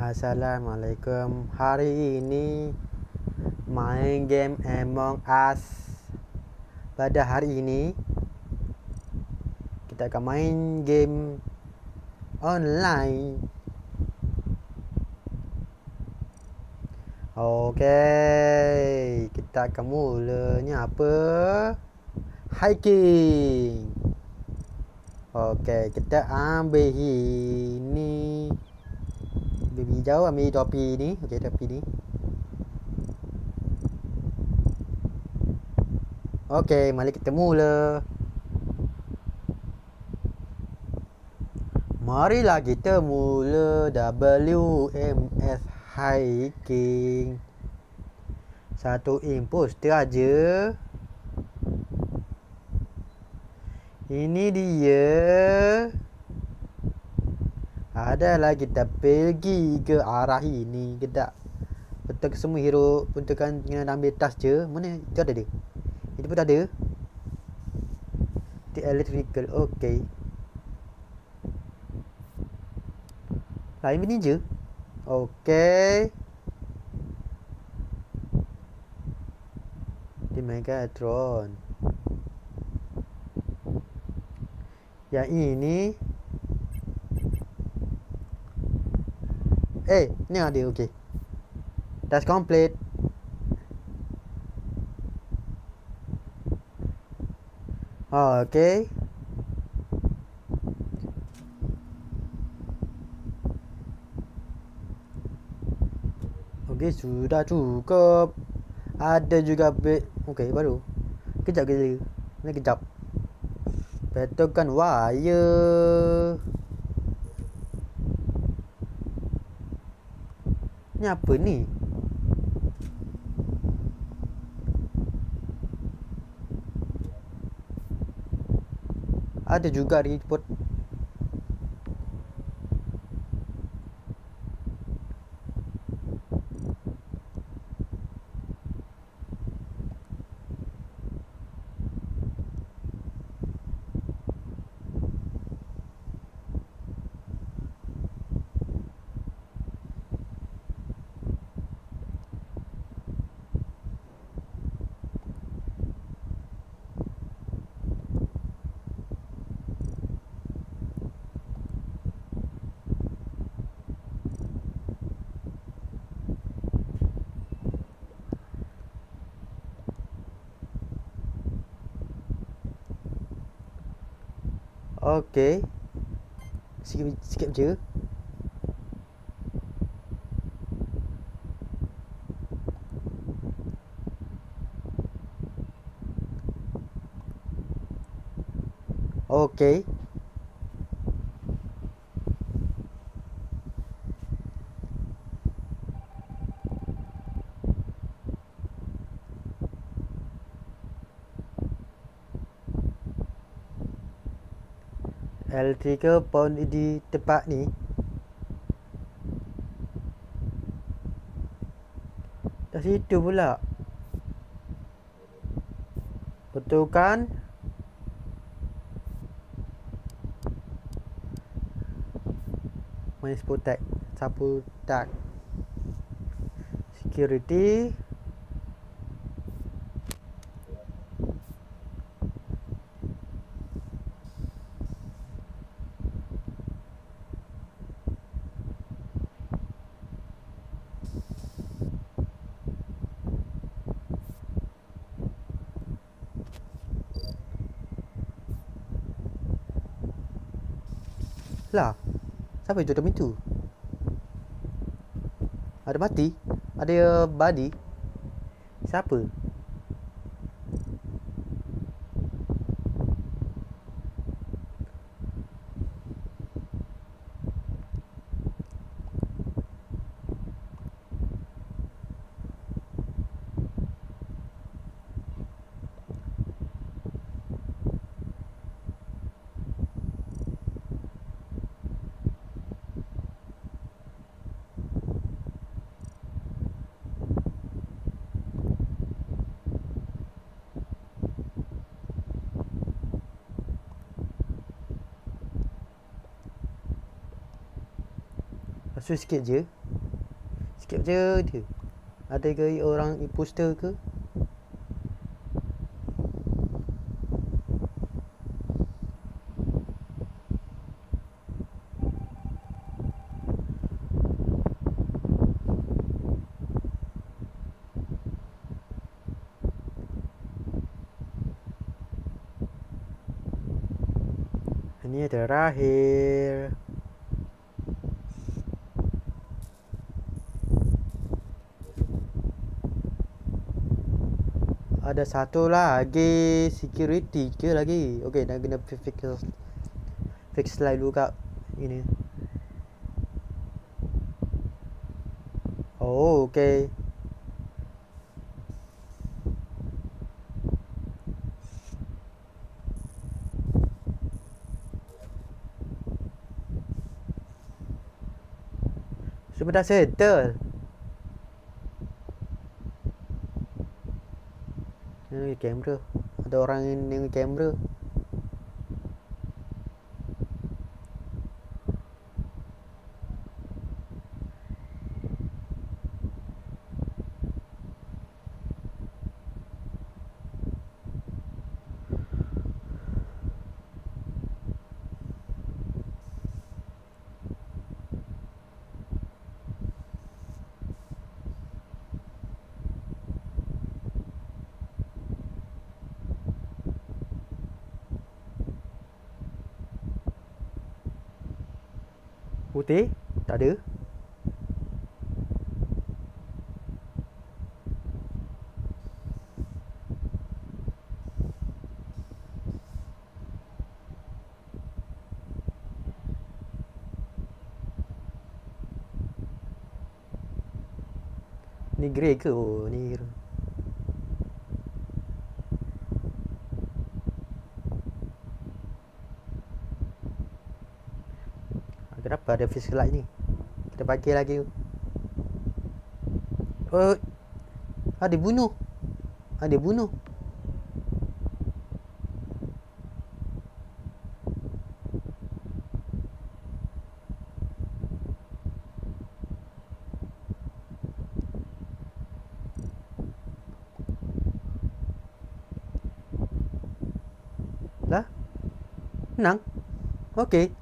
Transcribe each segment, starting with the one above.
Assalamualaikum. Hari ini Main game Among Us. Pada hari ini Kita akan main game Online. Okay Kita akan mulanya apa? Hiking. Okay Kita ambil ini Ambil hijau Ambil topi ni. Okay topi ni. Okay Mari kita mula. Marilah kita mula. WMS Hiking. Satu imposter aja Ini dia Adalah kita pergi ke arah ini Kita Betul semua hero Untuk kan kena ambil tas je. Mana itu ada dia? Itu pun ada. The electrical Okay Lain bini je. Okay Di Megatron Yang ini Eh, ni ada okey. That's complete. Oh, okey. Okey, sudah cukup. Ada juga bed. Okey, baru. Kejap kejap. Ni kejap. Betulkan wire. Ni apa ni? Ada juga report Okey. Sikit sikit je. Okey. L3 pun di tempat ni. Dah situ pula. Betul kan? Main spotek Sapu tak? Security Lah Siapa itu tutup pintu? Ada mati. Ada body. Siapa Tu sikit je sikit je dia. Ada ke orang imposter ke? Ini terakhir. Ada satu lagi security ke lagi. Okey, dah kena fix fix slide dulu kat ini. Oh, okey. Semua dah settle. Ini kamera. Ada orang yang dengan kamera. Putih? Tak ada. Ni grey ke? Oh, ni Kenapa ada fish light ni? Kita pakai lagi. Oh. Ada bunuh. Ada bunuh. Dah? Menang? Okey.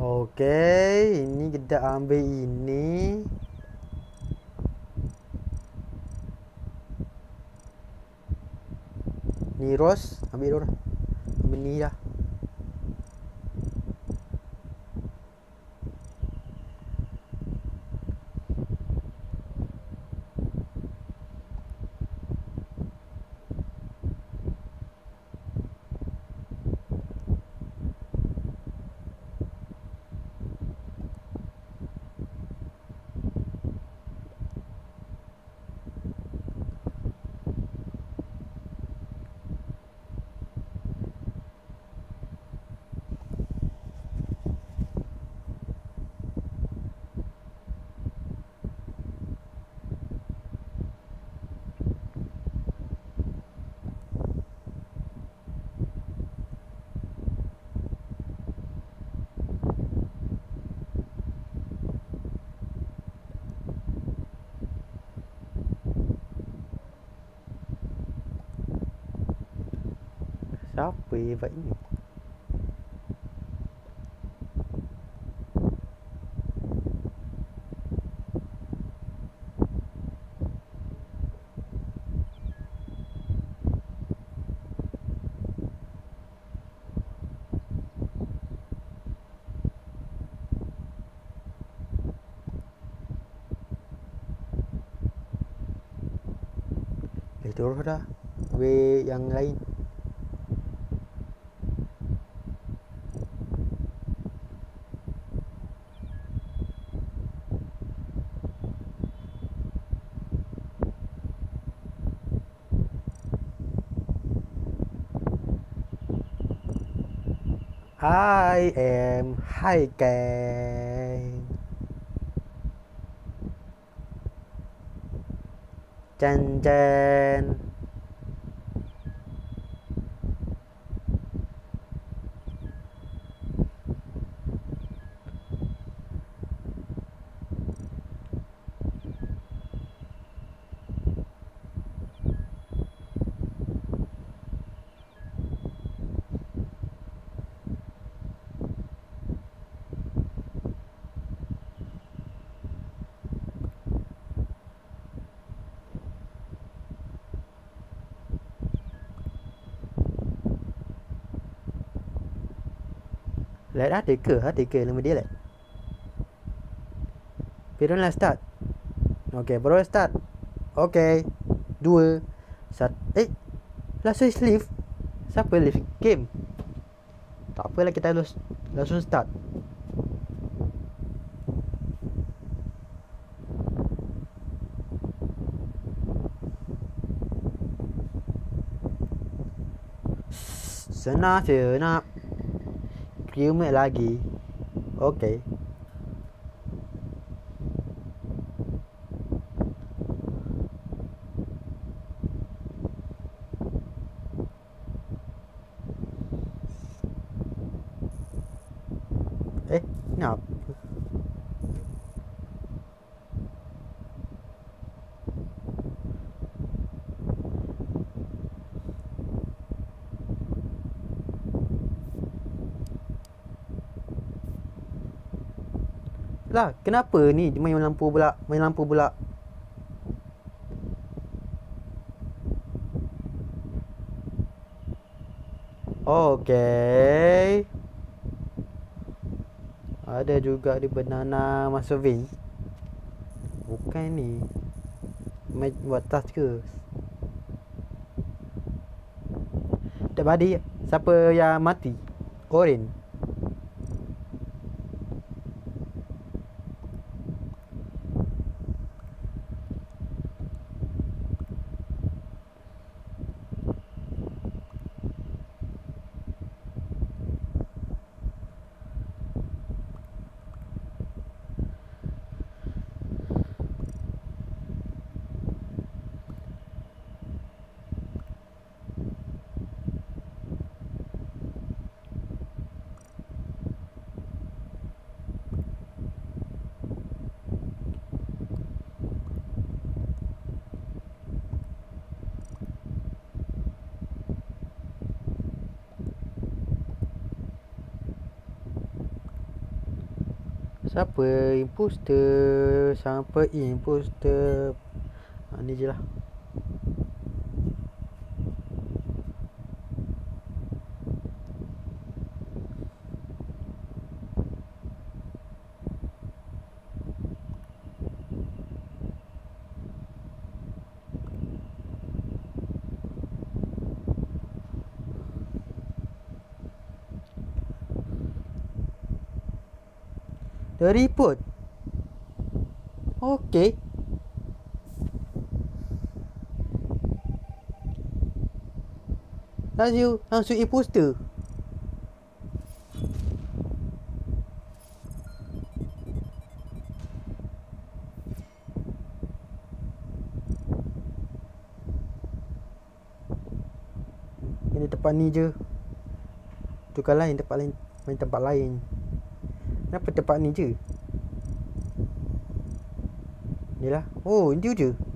Okey, ini kita ambil ini. Ni Ros, ambil Ros. Ambil ni dah. Siapa yang buat ini? Eh, turun dah. Habis yang lain. I am hiking Chan chan jan. Let ada ke? Ada ke nama dia let? Pirun start. Okay, baru start. Okay. Dua. Sat. Eh. Langsung leave. Siapa leave game? Tak apalah kita langsung, langsung start. Senang je nak Kiumet lagi. Okay Eh, ni apa? Lah, kenapa ni main lampu pula? Main lampu pula. Okay. Ada juga di banana masuk Vin. Bukan ni. Main buat task ke? Tak badi. Siapa yang mati? Orin. Siapa? Imposter. Siapa? Imposter. Ha, Ni je lah The report. Okay. Langsung, langsung e-poster. Ini tempat ni je. Tukar lain tempat lain. Main tempat lain. Kenapa tempat ni je? Ni lah. Oh, ini je.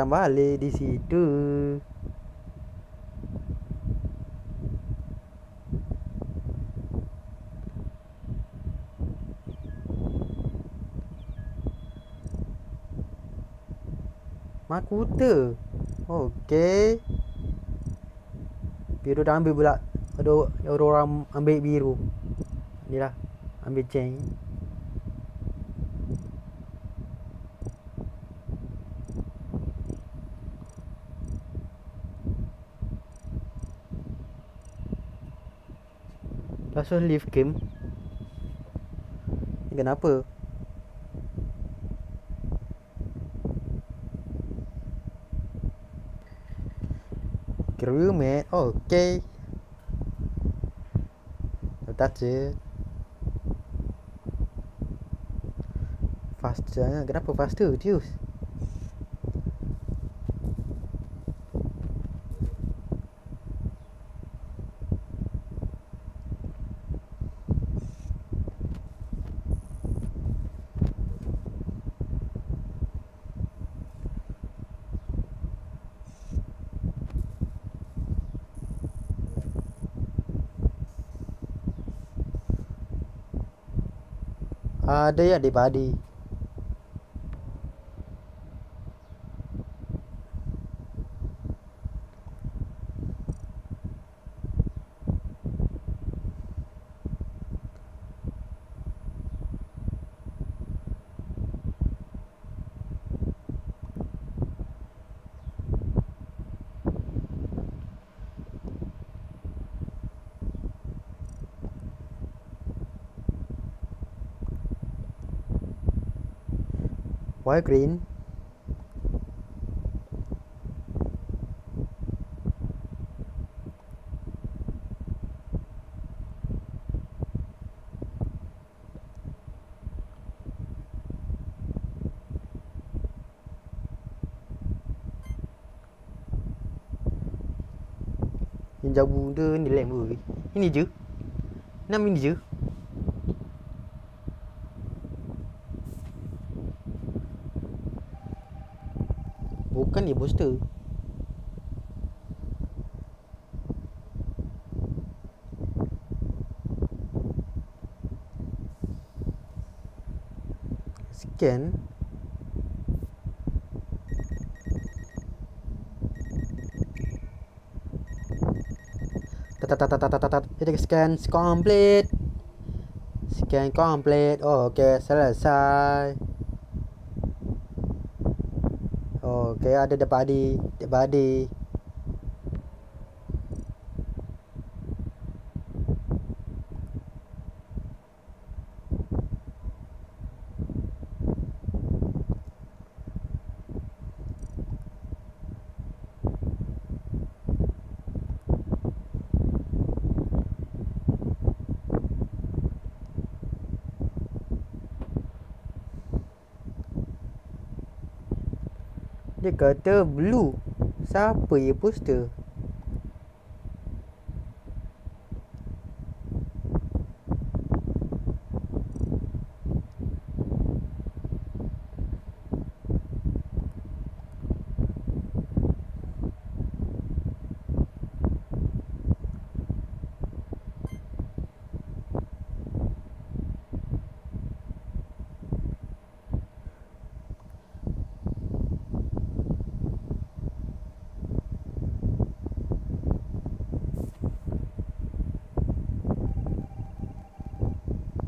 Datang balik di situ. Makuta. Okey. Biru dah ambil pula. Ada orang ambil biru. Ni lah. Ambil ceng. One leave game. Ni kenapa? Kira mate oh, Okay That's it Faster Kenapa faster တရက်ဒီပါဒီ Why green? Yang jauh benda ni lem ke? Ini je. Enam ini je. Bukan dia booster. Scan. Tatatatatatat. Jadi scan complete. Scan complete. Oh, okay, selesai. Okay, ada the body, the body. Dia kata blue. Siapa ye poster?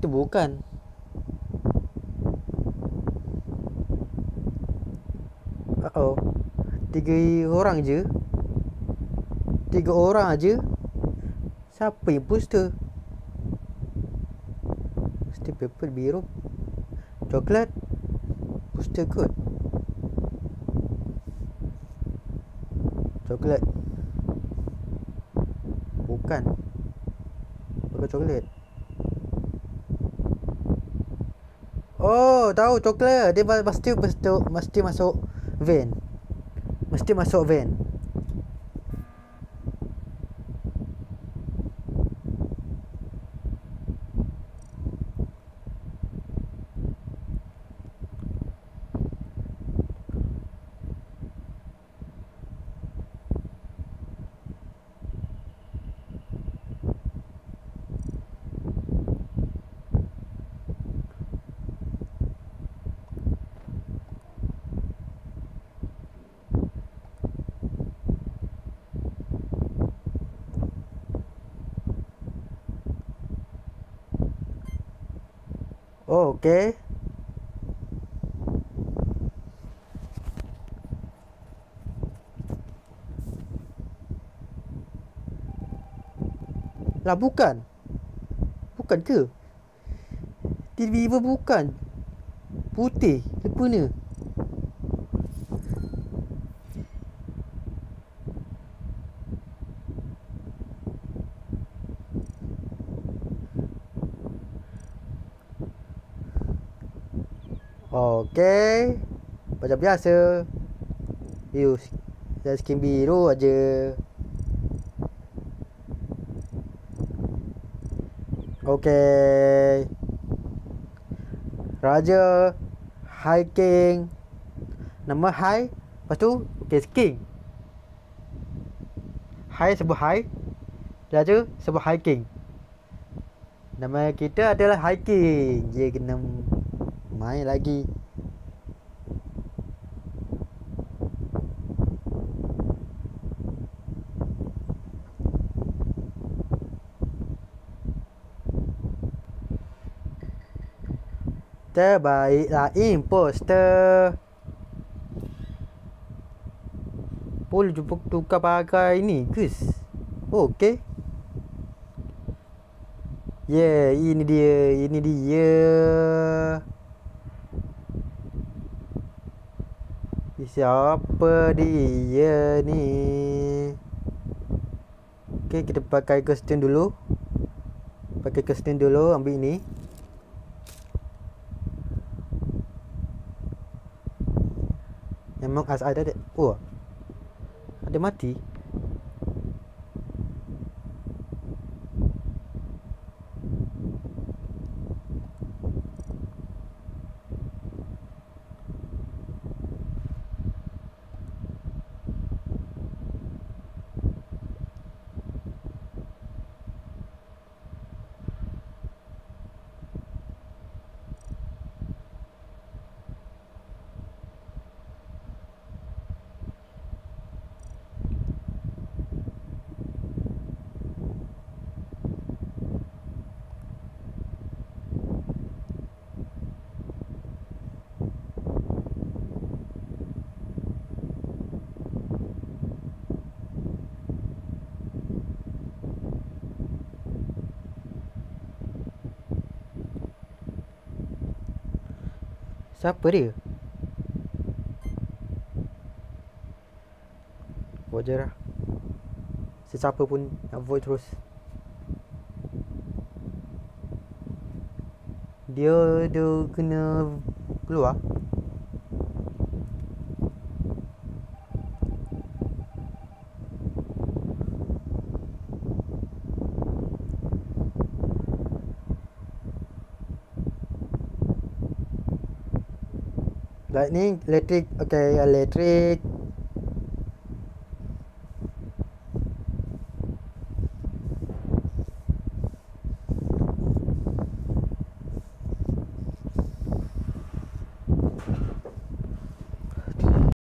Itu bukan. Uh-oh. Tiga orang je. Tiga orang aja. Siapa yang poster? Mesti paper biru. Coklat. Poster kot. Coklat. Bukan. Bukan coklat. Oh, tahu coklat. Dia mesti mesti mesti masuk van. Mesti masuk van. Oh, okey. Lah bukan. Bukan ke? Tiba-tiba bukan. Putih. Lepas ni. Okey. Biasa. Use dan skin biru aja. Okey. Raja High King. Nama High. Lepas tu okey King. High sebut High. Raja sebut High King. Nama kita adalah High King. Dia kena main lagi. Terbaiklah imposter. Boleh jumpa tukar pakai Chris. Oh, okey. Yeah, ini dia. Ini dia. Siapa dia ni? Okey, kita pakai kostum dulu. Pakai kostum dulu, ambil ini. Memang as ada. Oh. Ada mati. Siapa dia? Wajar lah. Sesiapa pun nak vote terus. Dia dia kena keluar Lightning, electric, okay, electric